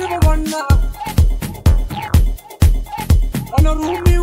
Ghana. On a room,